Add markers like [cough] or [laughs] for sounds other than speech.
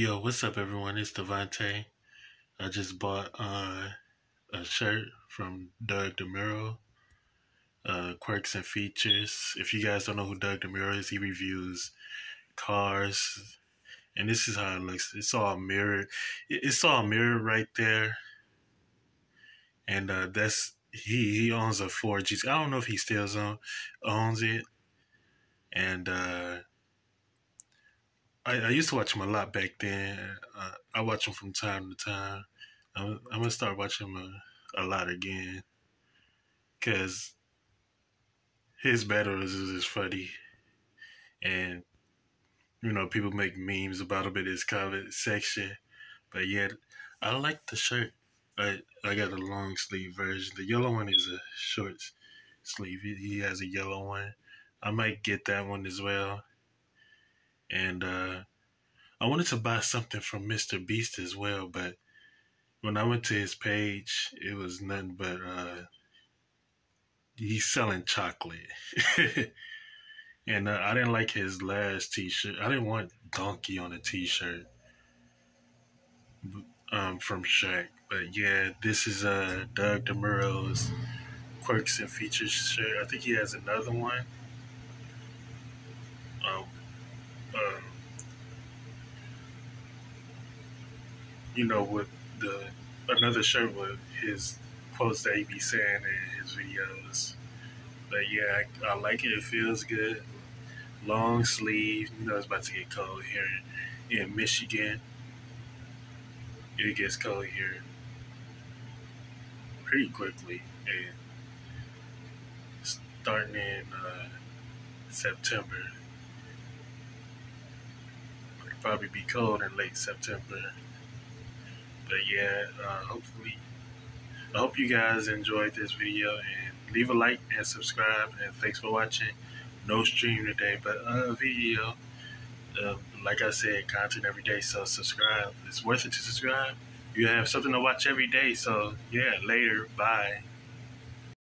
Yo, what's up, everyone? It's Davontae. I just bought uh, a shirt from Doug DeMuro, uh, Quirks and Features. If you guys don't know who Doug DeMuro is, he reviews cars, and this is how it looks. It's all mirrored. It's all mirrored right there, and uh, that's he. He owns a Ford G. I don't know if he still own, owns it, and. uh I, I, used to watch him a lot back then. Uh, I watch him from time to time. I'm, I'm gonna start watching him a, a lot again because his battles is, is funny, and you know people make memes about him in his comment section. But yet, I like the shirt. I I got a long sleeve version. The yellow one is a short sleeve. He has a yellow one. I might get that one as well and uh, I wanted to buy something from Mr. Beast as well, but when I went to his page, it was nothing but uh, he's selling chocolate. [laughs] and uh, I didn't like his last T-shirt. I didn't want Donkey on a T-shirt um, from Shaq. But yeah, this is uh, Doug DeMuro's Quirks and Features shirt. I think he has another one. Um, you know, with the another shirt with his quotes that he be saying in his videos. But yeah, I, I like it. It feels good. Long sleeve. You know, it's about to get cold here in, Michigan. It gets cold here pretty quickly, and starting in uh, September probably be cold in late September. But yeah, uh, hopefully, I hope you guys enjoyed this video and leave a like and subscribe. And thanks for watching. No stream today, but a video. Uh, like I said, content every day, so subscribe. It's worth it to subscribe. You have something to watch every day, so yeah, later. Bye.